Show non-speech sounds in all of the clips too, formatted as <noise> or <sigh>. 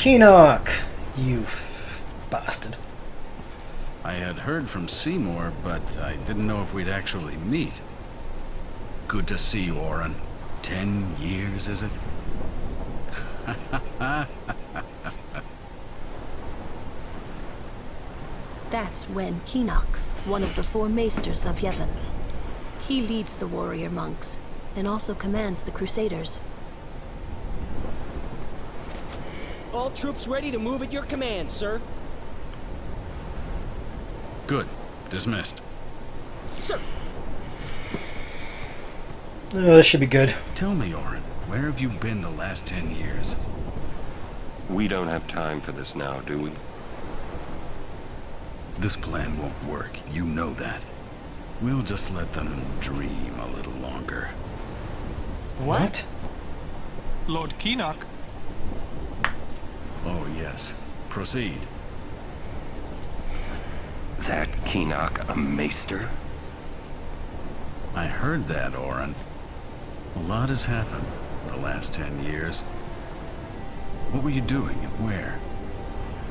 Kinoc! You f- bastard. I had heard from Seymour, but I didn't know if we'd actually meet. Good to see you, Auron. Ten years, is it? <laughs> That's when Kinoc, one of the four maesters of Yevon. He leads the warrior monks, and also commands the crusaders. All troops ready to move at your command, sir. Good. Dismissed. Sir! Oh, this should be good. Tell me, Auron, where have you been the last ten years? We don't have time for this now, do we? This plan won't work. You know that. We'll just let them dream a little longer. What? Lord Kinoc, Oh, yes. Proceed. That Kinoc a maester? I heard that, Auron. A lot has happened the last ten years. What were you doing and where?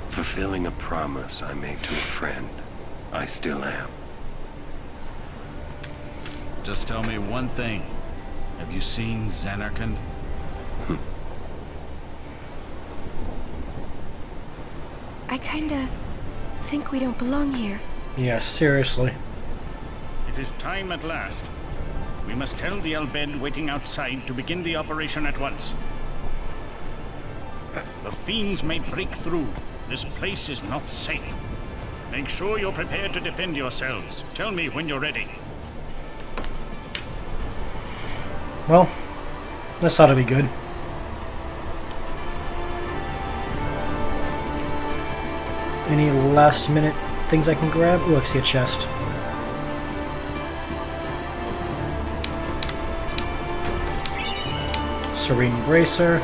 Fulfilling a promise I made to a friend. I still am. Just tell me one thing. Have you seen Zanarkand? I kinda think we don't belong here. Yeah, seriously. It is time at last. We must tell the Al Bhed waiting outside to begin the operation at once. The fiends may break through. This place is not safe. Make sure you're prepared to defend yourselves. Tell me when you're ready. Well, this ought to be good. Any last minute things I can grab? Ooh, I see a chest. Serene Bracer.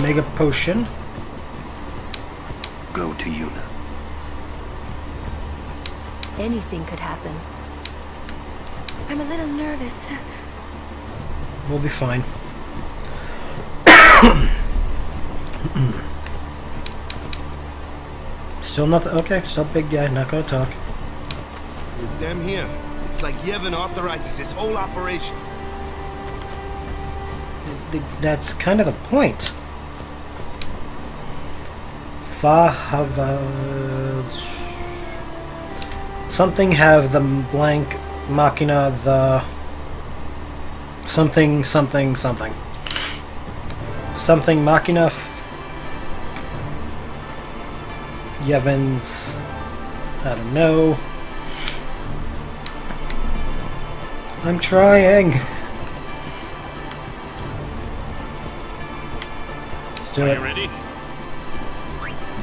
Mega Potion. Go to Yuna. Anything could happen. I'm a little nervous. We'll be fine. <coughs> <coughs> <coughs> <clears throat> Still nothing. Okay, still big guy. Not gonna talk. With them here, it's like Yevon authorizes this whole operation. That's kind of the point. Fahava. Something have the blank machina the. Something, something, something. Something machina. F- Yevon's. I don't know. I'm trying. Let's do Are it. you ready?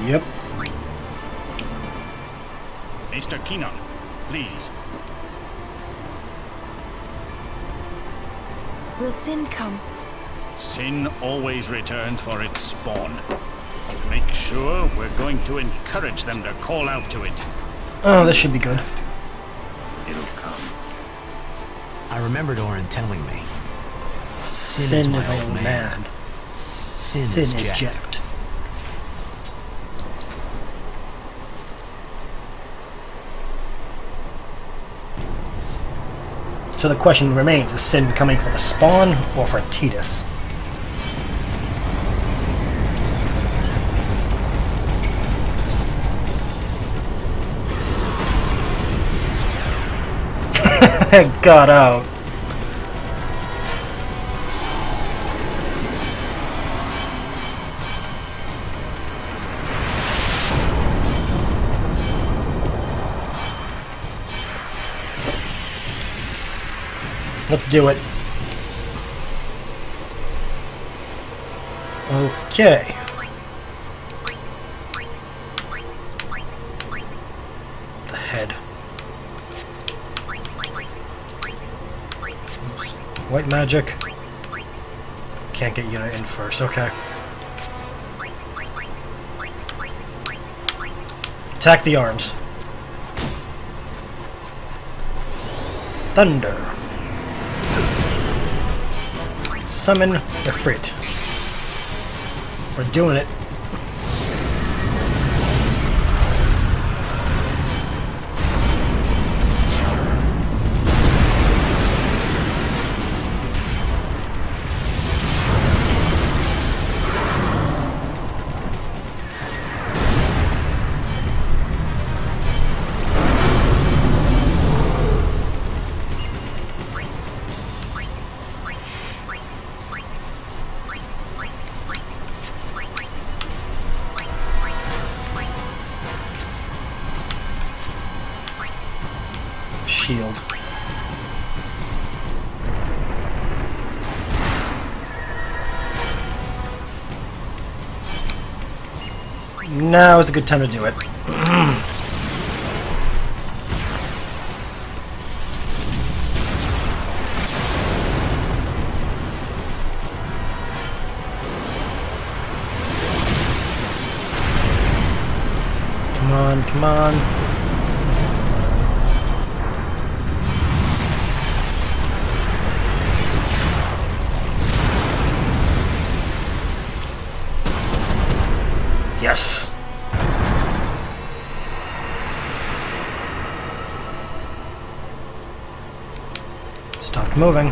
Yep. Mr. Kinoc, please. Will Sin come? Sin always returns for its spawn. To make sure, we're going to encourage them to call out to it. Oh, this should be good. It'll come. I remembered Auron telling me. Sin, is my old old man. man. Sin, Sin is is jacked. jacked. So the question remains, is Sin coming for the spawn or for Tidus? Got out. Let's do it. Okay. White magic. Can't get unit in first. Okay. Attack the arms. Thunder. Summon Ifrit. We're doing it. Now is a good time to do it. Come on, come on. Moving.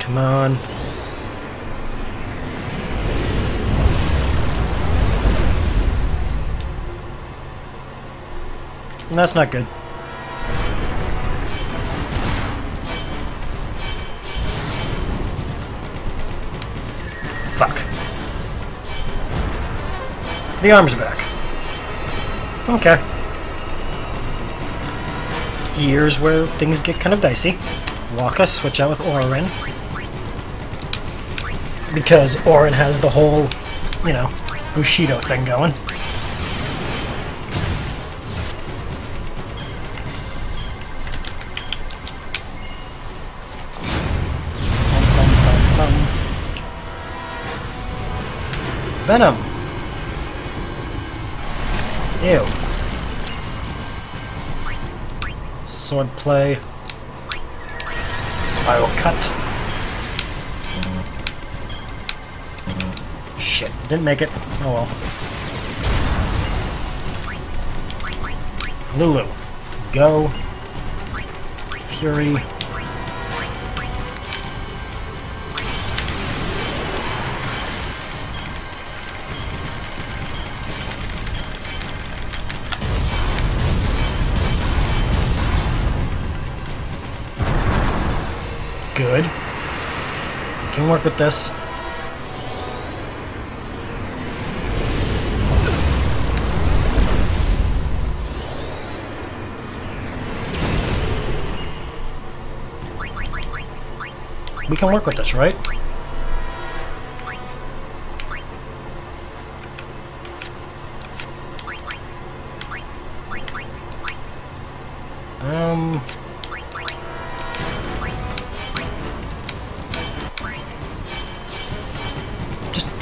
Come on. That's not good. Fuck. The arms are back. Okay. Here's where things get kind of dicey. Wakka, switch out with Auron. Because Auron has the whole, you know, Bushido thing going. Venom. Ew. Sword play. Spiral cut. Shit, didn't make it. Oh well. Lulu. Go. Fury. Can work with this. We can work with this, right?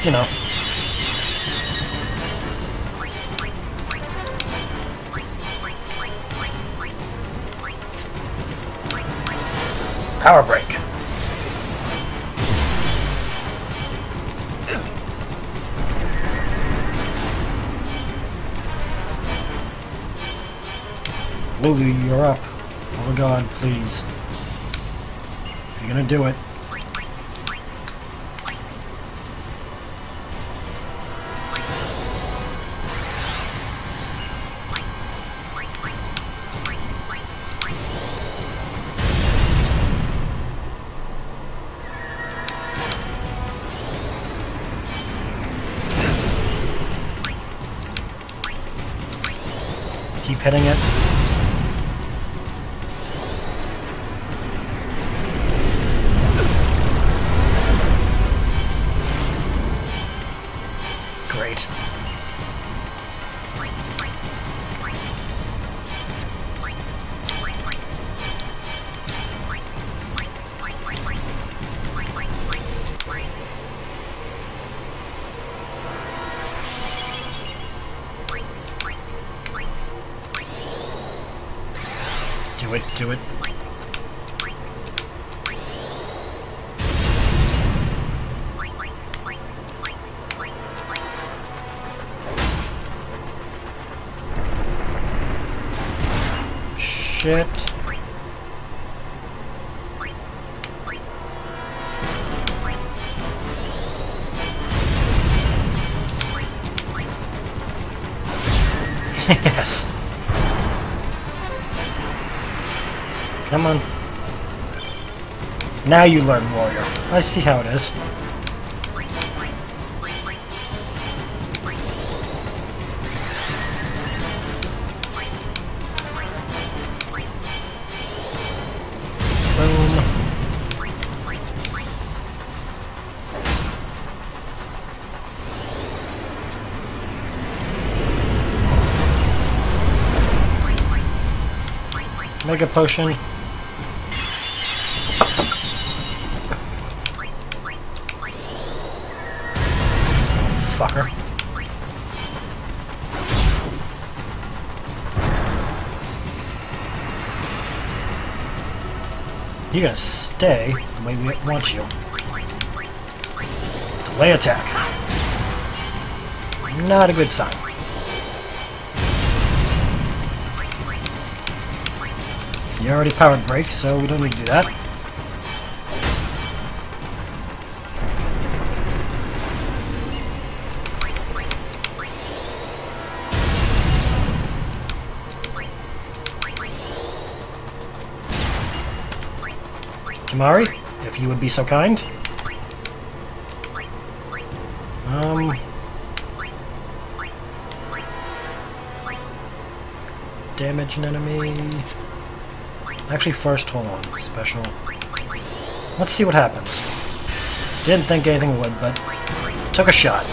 You know. Power break. Lulu, you're up. Oh god, please. You're gonna do it. way do it. Shit. Come on. Now you learn warrior. I see how it is. Boom. Mega potion. You gotta stay the way we want you. Delay attack. Not a good sign. You already powered brake, so we don't need to do that. Kimahri, if you would be so kind. Um. Damage an enemy. Actually, first, hold on. Special. Let's see what happens. Didn't think anything would, but took a shot.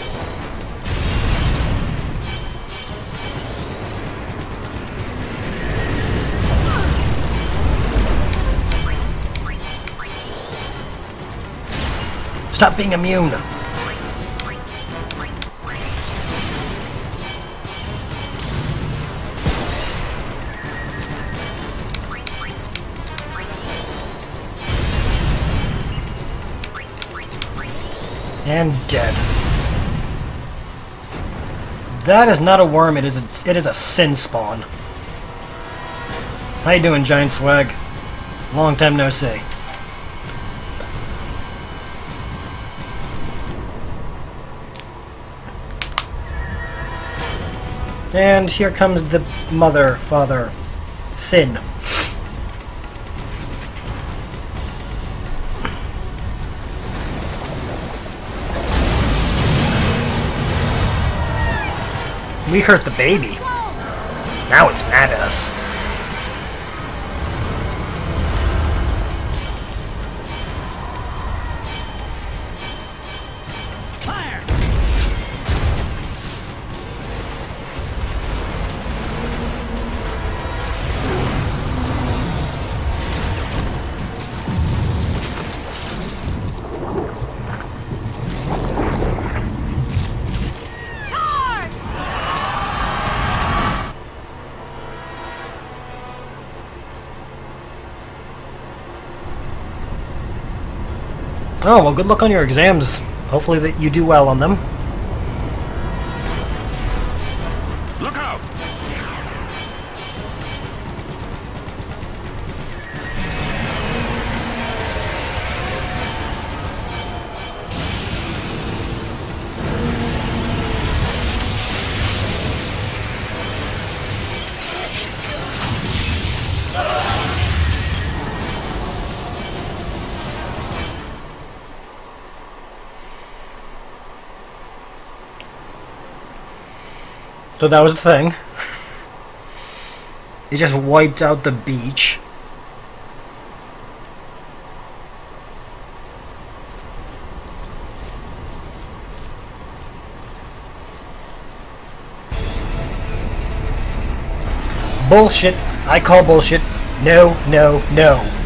Stop being immune! And dead. That is not a worm, it is a, it is a sin spawn. How you doing, Giant Swag? Long time no see. And here comes the mother, father, sin. We hurt the baby. Now it's mad at us. Oh, well, good luck on your exams. Hopefully that you do well on them. So that was the thing. It just wiped out the beach. Bullshit. I call bullshit. No, no, no.